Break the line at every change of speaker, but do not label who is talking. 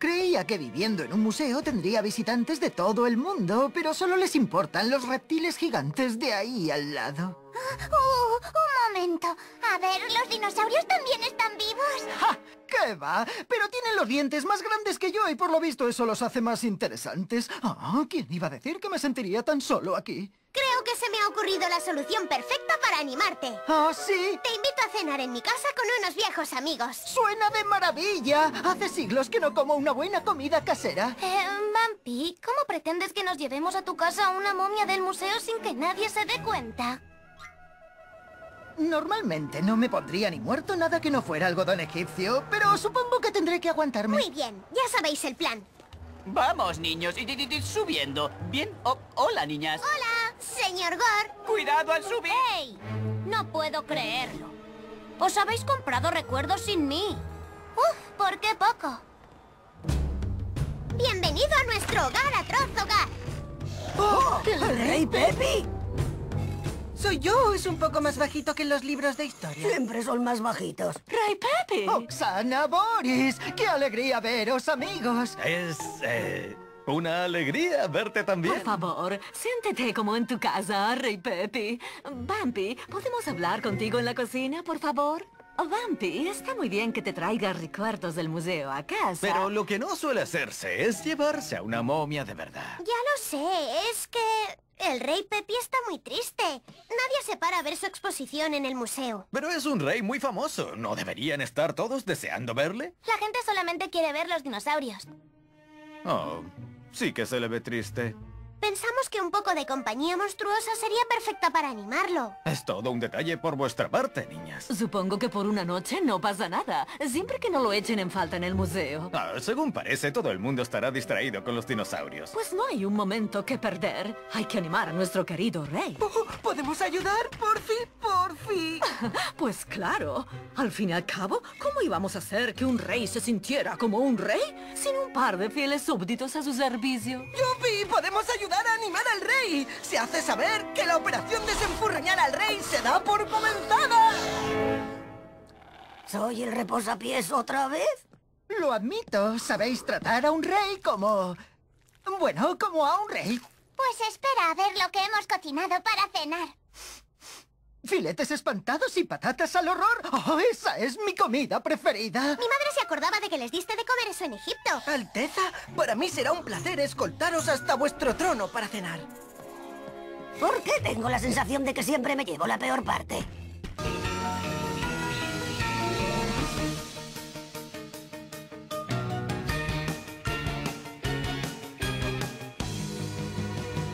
Creía que viviendo en un museo tendría visitantes de todo el mundo, pero solo les importan los reptiles gigantes de ahí al lado.
Uh, un momento. A ver, ¿los dinosaurios también están vivos?
¡Ja! ¿Qué va? Pero tienen los dientes más grandes que yo y por lo visto eso los hace más interesantes. Ah, ¿quién iba a decir que me sentiría tan solo aquí?
Creo que se me ha ocurrido la solución perfecta para animarte.
¿Ah, sí?
Te invito a cenar en mi casa con unos viejos amigos.
¡Suena de maravilla! Hace siglos que no como una buena comida casera.
Eh, Bumpy, ¿cómo pretendes que nos llevemos a tu casa una momia del museo sin que nadie se dé cuenta?
Normalmente no me pondría ni muerto nada que no fuera algodón egipcio, pero supongo que tendré que aguantarme.
Muy bien, ya sabéis el plan.
Vamos, niños, y, y- y- subiendo. Bien, Oh, hola, niñas.
Hola, señor Gore.
Cuidado al subir.
¡Hey! No puedo creerlo. Os habéis comprado recuerdos sin mí. Uf, ¿por qué poco? Bienvenido a nuestro hogar atroz hogar.
¡Oh! ¿El rey Pepi? Soy yo, es un poco más bajito que en los libros de historia. Siempre son más bajitos.
¡Rey Pepe!
Oxana Boris, qué alegría veros, amigos.
Es eh, una alegría verte también.
Por favor, siéntete como en tu casa, Rey Pepe. Bumpy, ¿podemos hablar contigo en la cocina, por favor? Oh, Bumpy, está muy bien que te traigas recuerdos del museo a casa.
Pero lo que no suele hacerse es llevarse a una momia de verdad.
Ya lo sé, es que el rey Pepi está muy triste. Nadie se para a ver su exposición en el museo.
Pero es un rey muy famoso. ¿No deberían estar todos deseando verle?
La gente solamente quiere ver los dinosaurios.
Oh, sí que se le ve triste.
Pensamos que un poco de compañía monstruosa sería perfecta para animarlo.
Es todo un detalle por vuestra parte, niñas.
Supongo que por una noche no pasa nada, siempre que no lo echen en falta en el museo.
Ah, según parece, todo el mundo estará distraído con los dinosaurios.
Pues no hay un momento que perder. Hay que animar a nuestro querido rey.
Oh, ¿Podemos ayudar? ¡Por fin, por fin!
Pues claro. Al fin y al cabo, ¿cómo íbamos a hacer que un rey se sintiera como un rey sin un par de fieles súbditos a su servicio?
¡Yupi! ¡Podemos ayudar animar al rey! Se hace saber que la operación desenfurreñar al rey se da por comenzada. ¿Soy el reposapiés otra vez?
Lo admito, sabéis tratar a un rey como... Bueno, como a un rey.
Pues espera a ver lo que hemos cocinado para cenar.
Filetes espantados y patatas al horror. ¡Oh, esa es mi comida preferida!
Mi madre se acordaba de que les diste de comer eso en Egipto.
Alteza, para mí será un placer escoltaros hasta vuestro trono para cenar. ¿Por qué tengo la sensación de que siempre me llevo la peor parte?